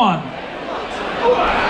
one.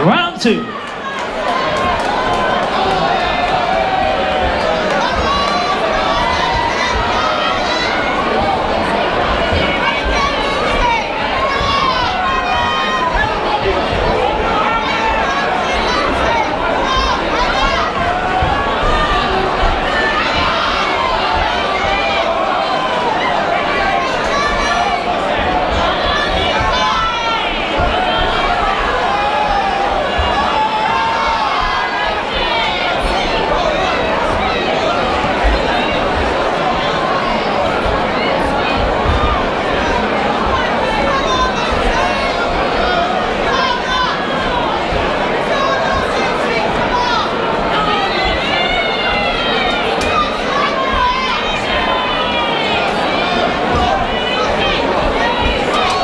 Round two.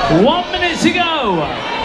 One minute to go.